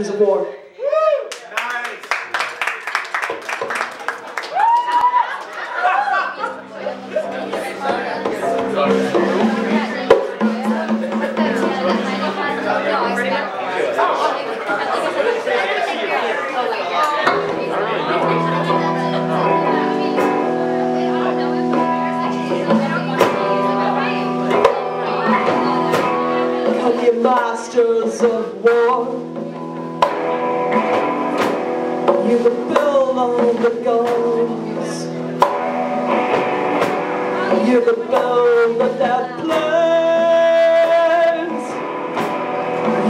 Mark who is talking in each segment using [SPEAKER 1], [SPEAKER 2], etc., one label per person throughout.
[SPEAKER 1] There's a war. all the goals. You're the bone without plans.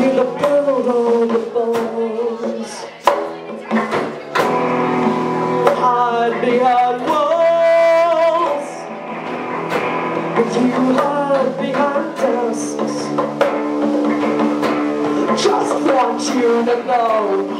[SPEAKER 1] You're the bone on the bones. Hide behind walls. But you hide behind desks. Just want you to know.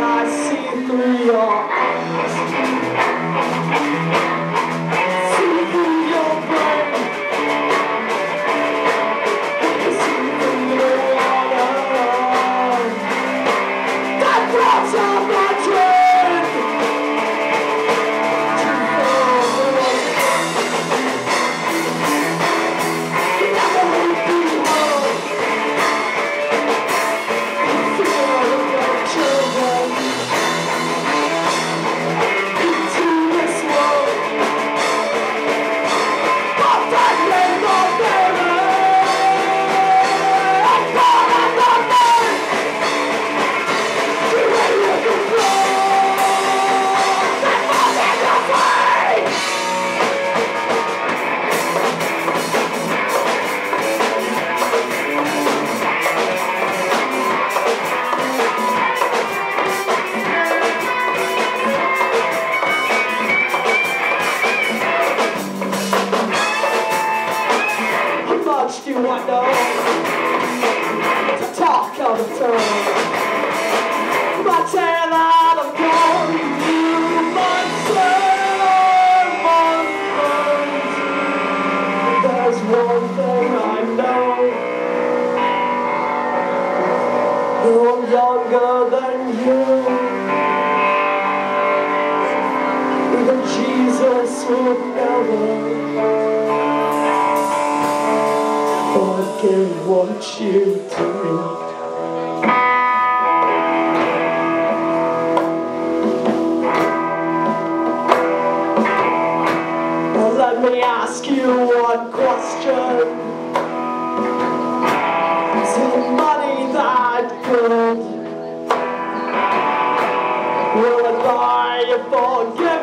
[SPEAKER 1] I see through your eyes. you want those to talk all the time. My tail of gold. one thing I know You're younger than you Even Jesus would never can watch you drink. Let me ask you one question. Is the money that good? Will it buy you forget?